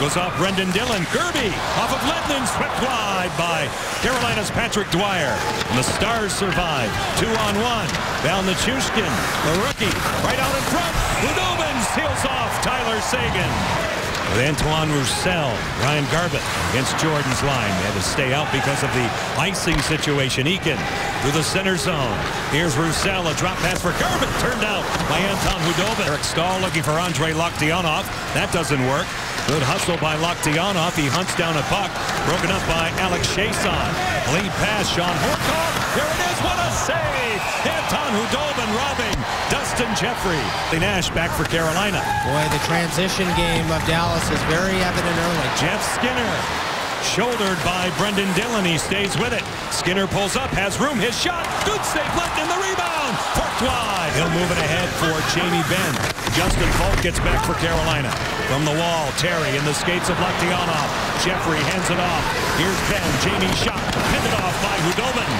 Goes off Brenden Dillon. Gerbe off of Lehtonen. Swept wide by Carolina's Patrick Dwyer. And the Stars survive. Two on one. Down the Chushkin. The rookie. Right out in front. Khudobin seals off Tyler Seguin with Antoine Roussel, Ryan Garbutt against Jordan's line. They had to stay out because of the icing situation. Eakin through the center zone. Here's Roussel, a drop pass for Garbutt, turned out by Anton Khudobin. Eric Staal looking for Andrei Loktionov. That doesn't work. Good hustle by Loktionov. He hunts down a puck. Broken up by Alex Chiasson. Lead pass, Shawn Horcoff. Here it is. What a save. Anton Khudobin robbing Dustin Jeffrey. The Nash back for Carolina. Boy, the transition game of Dallas is very evident early. Jeff Skinner shouldered by Brenden Dillon. He stays with it. Skinner pulls up, has room. His shot. Good save. in the rebound. Forked wide. He'll move it ahead for Jamie Benn. Justin Faulk gets back for Carolina. From the wall, Terry in the skates of Loktionov. Jeffrey hands it off. Here's Benn. Jamie shot. Pinned off by Khudobin.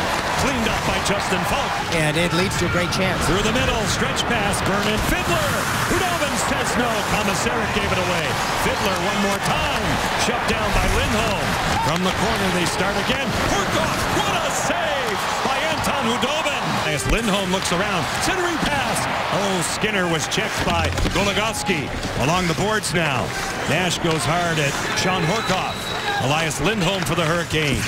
Cleaned up by Justin Faulk. And it leads to a great chance. Through the middle, stretch pass, Vernon Fiddler. Khudobin says no. Komisarek gave it away. Fiddler one more time. Shut down by Lindholm. From the corner, they start again. Horcoff, what a save by Anton Khudobin. As Lindholm looks around, centering pass. Skinner was checked by Goligoski. Along the boards now. Nash goes hard at Shawn Horcoff. Elias Lindholm for the Hurricanes.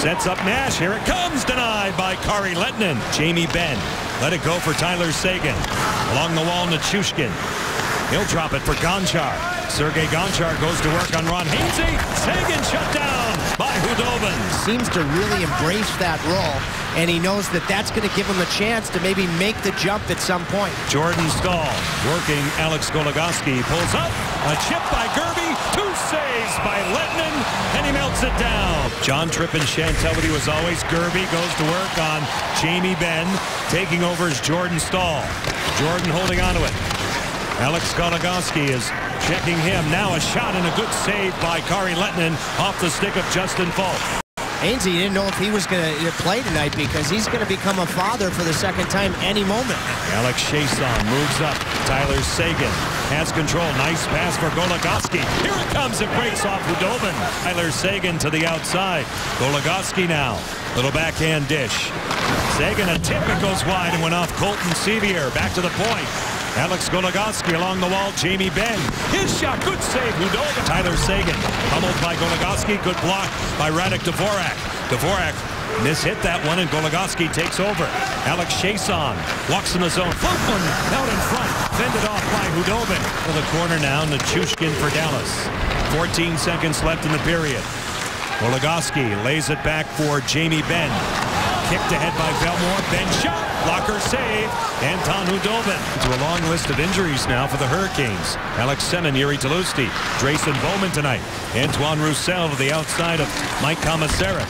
Sets up Nash. Here it comes. Denied by Kari Lehtonen. Jamie Benn. Let it go for Tyler Seguin. Along the wall, Nichushkin. He'll drop it for Gonchar. Sergei Gonchar goes to work on Ron Hainsey. Seguin shut down by Khudobin. Seems to really embrace that role, and he knows that that's going to give him a chance to maybe make the jump at some point. Jordan Staal working Alex Goligoski. Pulls up. A chip by Gerbe. Two saves by Lehtonen, and he melts it down. John Tripp and Chantilly was always Gerbe goes to work on Jamie Benn. Taking over is Jordan Staal. Jordan holding onto it. Alex Goligoski is checking him. Now a shot and a good save by Kari Lehtonen off the stick of Justin Faulk. Hainsey didn't know if he was going to uh, play tonight because he's going to become a father for the second time any moment. Alex Chiasson moves up. Tyler Seguin has control. Nice pass for Goligoski. Here it comes. It breaks off Khudobin. Tyler Seguin to the outside. Goligoski now. Little backhand dish. Seguin a tip. It goes wide and went off Colton Sceviour. Back to the point. Alex Goligoski along the wall. Jamie Benn. His shot. Good save. Khudobin. Tyler Seguin. Pummeled by Goligoski. Good block by Radek Dvorak. Dvorak mishit that one, and Goligoski takes over. Alex Chiasson walks in the zone. Float one out in front. Fended off by Khudobin. To the corner now. Nichushkin for Dallas. 14 seconds left in the period. Goligoski lays it back for Jamie Benn. Kicked ahead by Bellemore, Benn shot. Blocker save. Anton Khudobin. To a long list of injuries now for the Hurricanes. Alex Semin, Jiri Tlusty, Drayson Bowman tonight. Antoine Roussel to the outside of Mike Komisarek.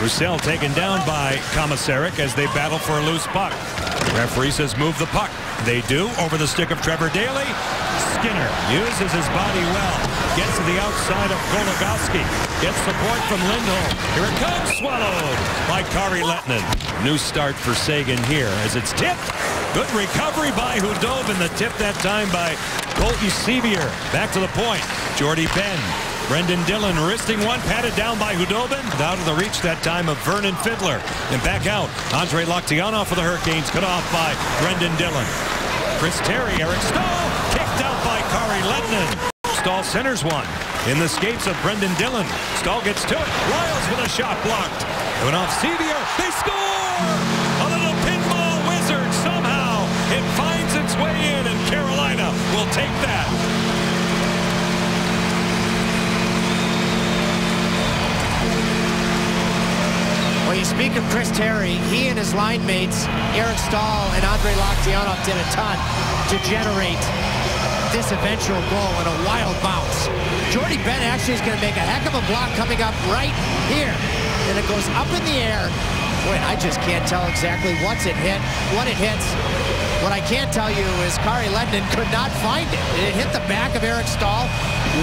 Roussel taken down by Komisarek as they battle for a loose puck. Referee says move the puck. They do over the stick of Trevor Daley. Skinner uses his body well. Gets to the outside of Goligoski. Gets support from Lindholm. Here it comes. Swallowed by Kari Lehtonen. New start for Seguin here as it's tipped. Good recovery by Khudobin. The tip that time by Colton Sceviour. Back to the point. Jordie Benn Brenden Dillon wristing one, patted down by Khudobin. Out of the reach that time of Vernon Fiddler. And back out. Andrei Loktionov for the Hurricanes, cut off by Brenden Dillon. Chris Terry, Eric Staal, kicked out by Kari Lehtonen. Staal centers one. In the skates of Brenden Dillon. Staal gets to it. Liles with a shot blocked. Going off Sceviour. They score! A little pinball wizard somehow. It finds its way in, and Carolina will take that. Well, you speak of Chris Terry, he and his line mates, Eric Staal and Andrei Loktionov, did a ton to generate this eventual goal in a wild bounce. Jordie Benn actually is going to make a heck of a block coming up right here. And it goes up in the air. Boy, I just can't tell exactly what's it hit, what it hits. What I can tell you is Kari Lehtonen could not find it. It hit the back of Eric Staal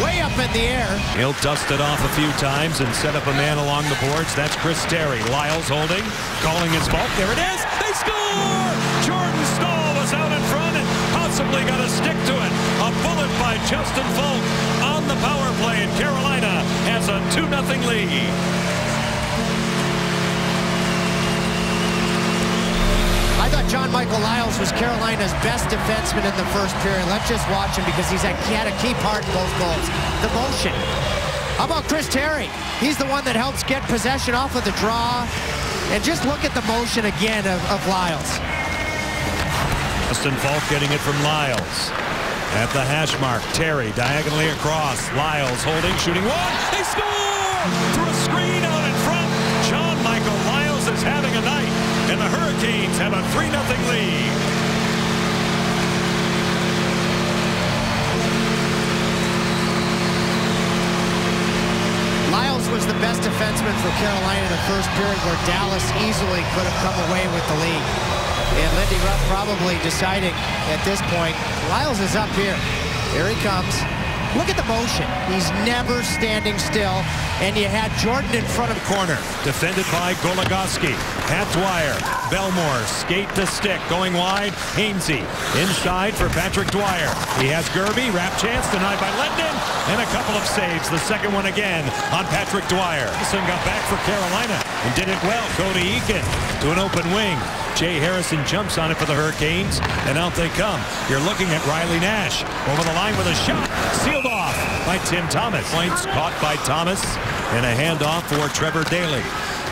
way up in the air. He'll dust it off a few times and set up a man along the boards. That's Chris Terry. Liles holding, calling his fault. There it is. They score! Jordan Staal was out in front and possibly got a stick to it. A bullet by Justin Faulk on the power play. Carolina has a 2-0 lead. I thought John Michael Liles was Carolina's best defenseman in the first period. Let's just watch him because he's a, he had a key part in both goals. The motion. How about Chris Terry? He's the one that helps get possession off of the draw. And just look at the motion again of, of Liles. Justin Faulk getting it from Liles. At the hash mark, Terry diagonally across. Liles holding, shooting one. They score! Through a screen Hurricanes have a 3-0 lead. Liles was the best defenseman for Carolina in the first period where Dallas easily could have come away with the lead. And Lindy Ruff probably deciding at this point, Liles is up here. Here he comes. Look at the motion. He's never standing still. And you had Jordan in front of corner. Defended by Goligoski. Pat Dwyer. Bellemore skate to stick. Going wide. Hainsey. Inside for Patrick Dwyer. He has Gerbe. Wrap chance denied by Lehtonen. And a couple of saves. The second one again on Patrick Dwyer. Harrison got back for Carolina and did it well. Cody Eakin to an open wing. Jay Harrison jumps on it for the Hurricanes, and out they come. You're looking at Riley Nash over the line with a shot, sealed off by Tim Thomas. Points caught by Thomas, and a handoff for Trevor Daley.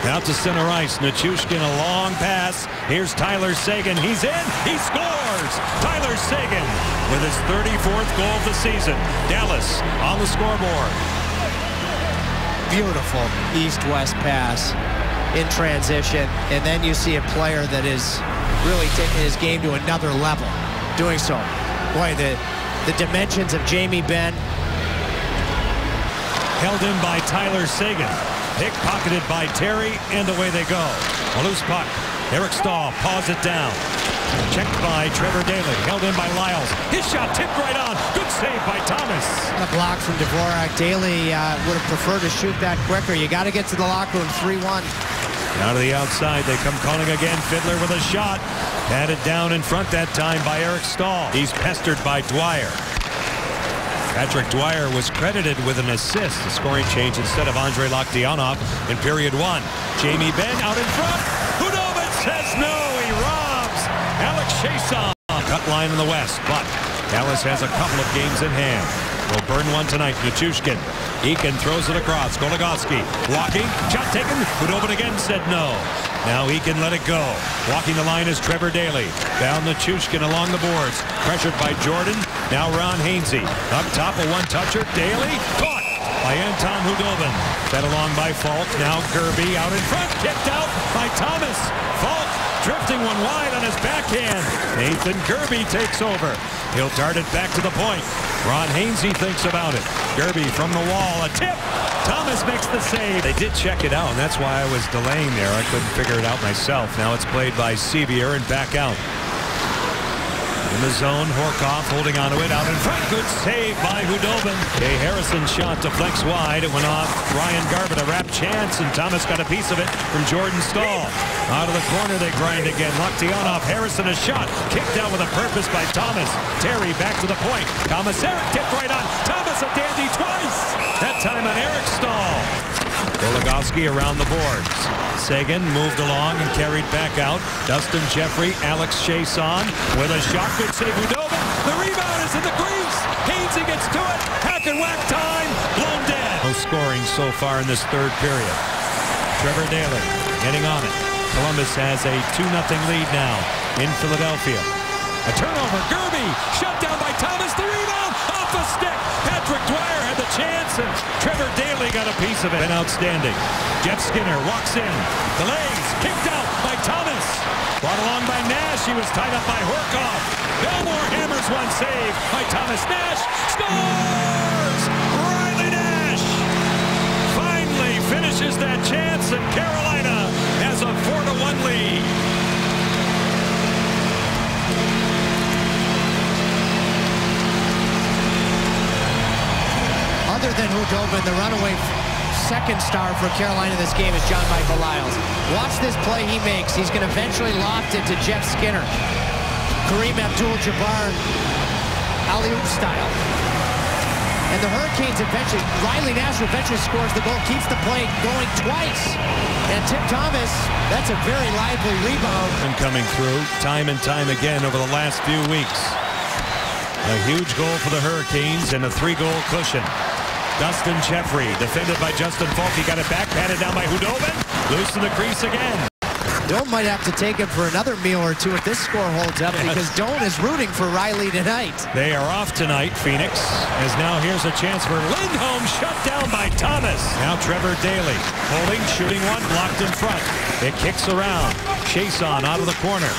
Out to center ice, Nichushkin a long pass. Here's Tyler Seguin. He's in. He scores. Tyler Seguin with his 34th goal of the season. Dallas on the scoreboard. Beautiful east-west pass in transition, and then you see a player that is really taking his game to another level doing so. Boy, the, the dimensions of Jamie Benn. Held in by Tyler Seguin. Pickpocketed by Terry, and away they go. A loose puck. Eric Staal paws it down. Checked by Trevor Daley. Held in by Liles. His shot tipped right on. Good save by Thomas. A block from Dvorak. Daley uh, would have preferred to shoot that quicker. You got to get to the locker room 3-1. Out of the outside, they come calling again. Fiddler with a shot. Patted down in front that time by Eric Staal. He's pestered by Dwyer. Patrick Dwyer was credited with an assist, a scoring change instead of Andrei Loktionov in period one. Jamie Benn out in front. Khudobin says no. He robs Alex Chiasson. Cut line in the west, but Dallas has a couple of games in hand. Will burn one tonight. Nichushkin. Eakin throws it across. Goligoski walking. Shot taken. Khudobin again said no. Now can let it go. Walking the line is Trevor Daley. Down Nichushkin along the boards. Pressured by Jordan. Now Ron Hainsey. Up top, a one-toucher. Daley caught by Anton Khudobin. Fed along by Faulk. Now Gerbe out in front. Kicked out by Thomas. Faulk drifting one wide on his backhand. Nathan Gerbe takes over. He'll dart it back to the point. Ron Hainsey thinks about it. Gerbe from the wall. A tip. Thomas makes the save. They did check it out, and that's why I was delaying there. I couldn't figure it out myself. Now it's played by Sceviour and back out. In the zone, Horcoff holding onto it out in front. Good save by Khudobin. A Harrison shot deflects wide. It went off Ryan Garbutt. A wrap chance, and Thomas got a piece of it from Jordan Staal. Out of the corner, they grind again. Loktionov, Harrison a shot. Kicked out with a purpose by Thomas. Terry back to the point. Thomas Eric tipped right on. Thomas a dandy twice. That time on Eric Staal. Goligoski around the boards. Seguin moved along and carried back out. Dustin Jeffrey, Alex Chiasson with a shot. Good save, Khudobin. The rebound is in the crease. Hainsey gets to it. Hack and whack time. Blown dead. No scoring so far in this third period. Trevor Daley getting on it. Columbus has a 2-0 lead now in Philadelphia. A turnover. Gerbe shut it. Been outstanding. Jeff Skinner walks in. Delays. Kicked out by Thomas. Brought along by Nash. He was tied up by Horcoff. Bellemore hammers one save by Thomas Nash. Scores! Riley Nash finally finishes that chance, and Carolina has a 4-1 lead. Other than Khudobin, the runaway second star for Carolina this game is John Michael Liles. Watch this play he makes. He's going to eventually loft it to Jeff Skinner. Kareem Abdul-Jabbar, alley-oop style. And the Hurricanes eventually, Riley Nash eventually scores the goal, keeps the play going twice. And Tim Thomas, that's a very lively rebound. And coming through time and time again over the last few weeks. A huge goal for the Hurricanes and a three-goal cushion. Dustin Jeffrey, defended by Justin Faulk. He got it back, patted down by Khudobin. Loose in the crease again. Doan might have to take him for another meal or two if this score holds up because Doan is rooting for Riley tonight. They are off tonight, Phoenix, as now here's a chance for Lindholm shut down by Thomas. Now Trevor Daley holding, shooting one, blocked in front. It kicks around. Chase on out of the corner.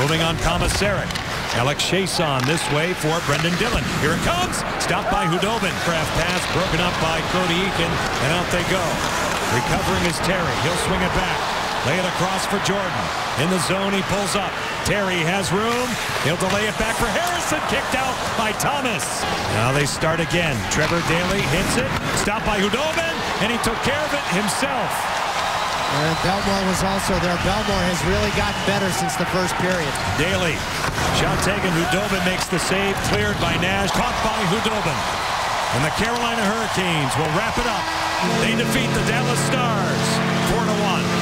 Moving on Komisarek. Alex Chiasson this way for Brenden Dillon. Here it comes. Stopped by Khudobin. Craft pass broken up by Cody Eakin, and out they go. Recovering is Terry. He'll swing it back. Lay it across for Jordan. In the zone, he pulls up. Terry has room. He'll delay it back for Harrison. Kicked out by Thomas. Now they start again. Trevor Daley hits it. Stopped by Khudobin, and he took care of it himself. And Bellemore was also there. Bellemore has really gotten better since the first period. Daley. Shot taken. Khudobin makes the save. Cleared by Nash. Caught by Khudobin. And the Carolina Hurricanes will wrap it up. They defeat the Dallas Stars 4 to 1.